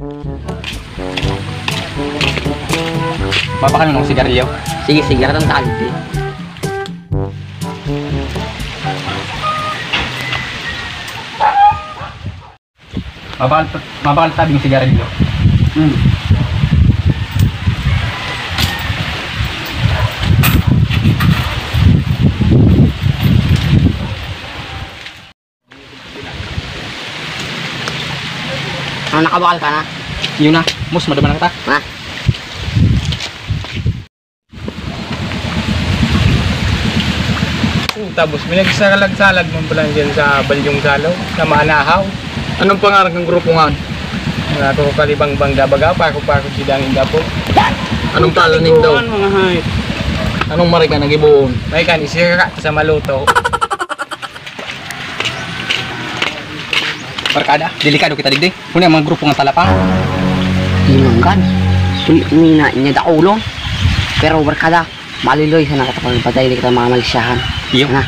Mo ng sigarilyo. Sige, sige, ratang eh. Mabakal, mabakal tabi ng sigarilyo. Hmm. Ano nakabakal ka na? Yun na. Mus, madaman na kita. Ha? Uh, tapos may nagsalag-salag mo pala dyan sa Balyong Salaw na maanahaw. Anong pangarang ng grupo nga? Mga ko kalibang bangga baga, pako-pako si Dangin Dapo. Anong talaning daw? mga hayop. Anong marika nagibuon? May kan, isira ka sa maluto. Barkada. Delikado kita digdi. Muna ang mga grupo ng talapang. Hinanggan. Mina niya da ulo. Pero barkada, maliloy sa nakatapang patay di kita mga malisyahan. Iyo. Na.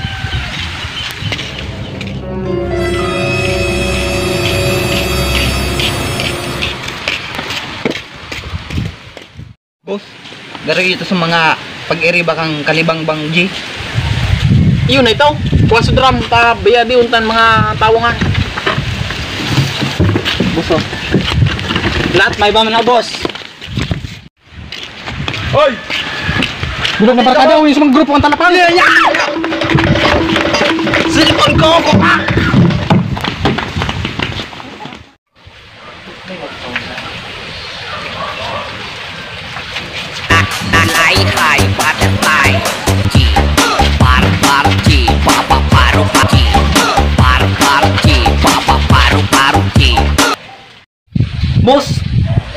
Boss, dari ito sa mga pag-iriba kang kalibang bangji. Iyon na ito. Kuha sa drum, ta bayadi untan mga tawangan. Buso. Lahat may ba man na, boss? Hoy! Bulog na barkada. Uy, sa mga grupo ng talapang. Silipon ko ko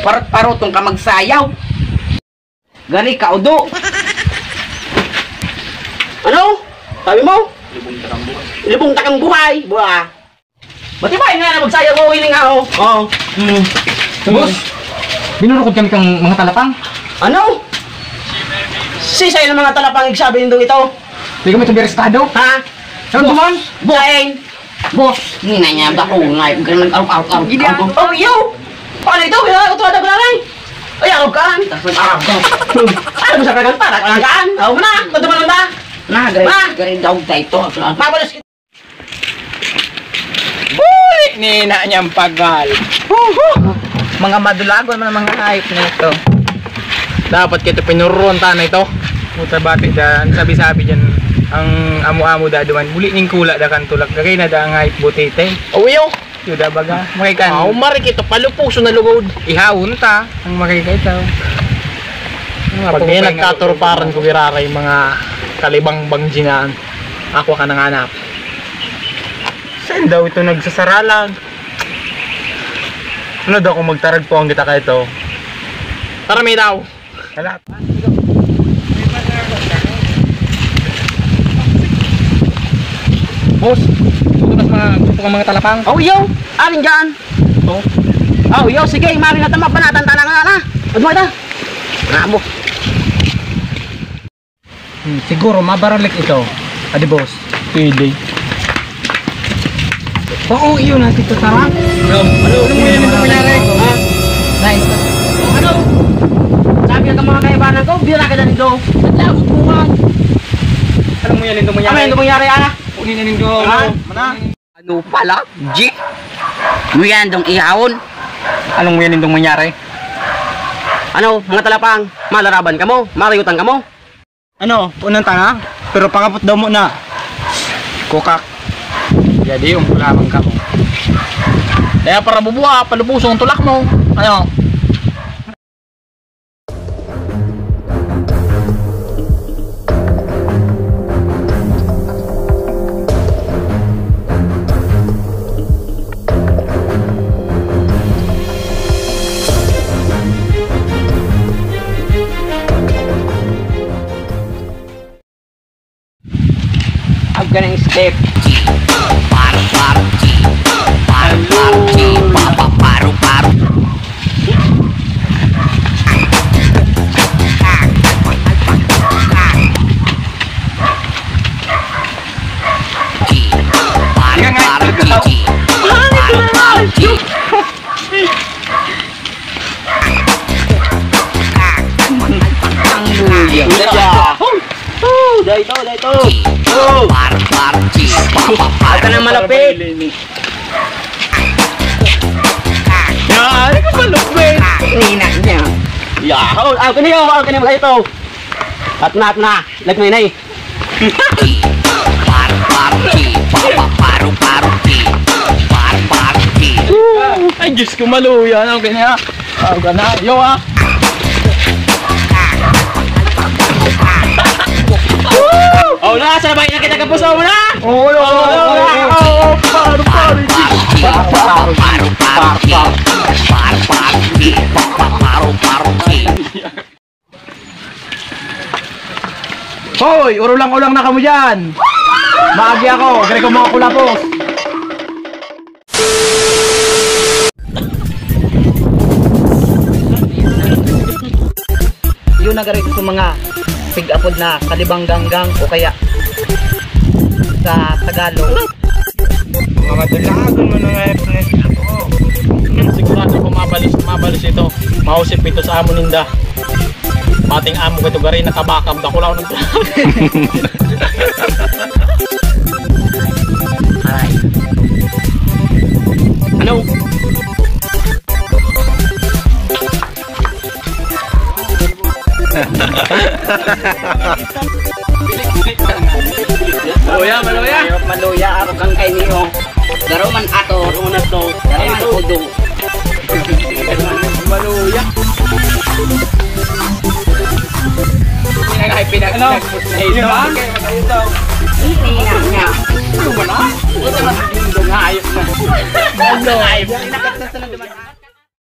parot parotong ka magsayaw. Gani ka udo. Ano? Sabi mo? Libong takang buhay. Buha. Bati ba nga na magsayaw mo hiling ako? Oo. Hmm. Boss, binurukod kami kang mga talapang. Ano? Si sa'yo ng mga talapang igsabi nindong ito. Hindi kami ito berestado. Ha? Ano tuman? Buhain. Boss, Hindi na niya bako nga. Ganun nag-arap-arap-arap. Gini ako. Oh, yo! Paano ito? Bila ko ito na gularay. Ay, arap ka. Tapos nag-arap ka. Ano mo sa kaganta? Nakakaan? Ako mo na. Ba nanda? Na, gari. Gari daw tayo ito. Papalas kita. Uy! Nina niyang pagal. Mga madulagon man ang mga hayop na ito. Dapat kita pinuruan ta na ito. Muta bati da, sabi-sabi dyan, ang amo-amo da duman. Buli ning kula da kan tulak. Kagay na da ang hayop butite. Uwiyo! Yuda baga. Makikan. Ah, umarik ito. Palupuso na lugod. Ihawon ta. Ang makikita ito. Pag ngayon nagkaturparan ko giraray mga kalibang bangjinaan. Ako ka nang hanap. Saan daw ito nagsasaralag? Ano daw kung magtarag po ang kita ka ito? Tara may daw. Wala. boss. Na sa mga grupo ng mga talapang. Oh, yo! Alin dyan? Oh. Oh, yo, sige, mari na tama panatan tanang nga na. Ano mo ito? Namo. Hmm, siguro mabaralik ito. Adi boss. Pwede. Oo, iyon natin ito tara. Ano? Ano? Ano mo yan ito kunyari? Ha? Dahil Ano? Sabi ng mga kaibanan ko, bira ka na nito. Naglabot mo nga. Ano mo yan ito Ano mangyari? yung mangyari, ana? Uli na nindo. Ha? Mana? Ano pala? G. Muyan dong ihawon. Anong mo yan itong mangyari? Ano, mga talapang, malaraban ka mo, marayutan ka mo. Ano? Unang tanga? Pero pakapot daw mo na. Kukak. Jadi yung lamang ka mo. Kaya para bubuha, palupuso ang tulak mo. Ano? ka ng step. Paro, paro, paro, paro, paro, paro, paro. Yeah. Par, par, Par, par, dito, dito. Par par G Papa Huwag ka nang malapit. Ano ka malupit? Nina niya. Yaho, ah, kaniyo, ah, kaniyo mga ito. At na, at na, lag mo yun G Par par Papa paru paru G Par par G Ay, Diyos ko maluya. Ano ka na? Ano ka na? Yo ah. Oh, na, sa labay na kita kapuso mo na. Oo, oo, paano, Papa paru paru G Par par G Papa paru paru G Hoy, urulang-ulang na kamo dyan. Maagi ako, kaya ko mga kulapos. Yun na garit sa mga pig-apod na kalibang ganggang o kaya sa Tagalog. Mga madulagon mo na nga Sigurado ko mabalis, mabalis ito. Mausip ito sa amo ninda. Pating amo ko ito gari nakabakam. Dakulaw ng Ano? Maluya, maluya. Maluya, araw kang kay niyo. Daro man ato, una to. Daro man udo. Maluya. Pinag pinag Ano? Ito ba? Nina niya. Ano ba na? Ito na. Ayos na. Ayos na.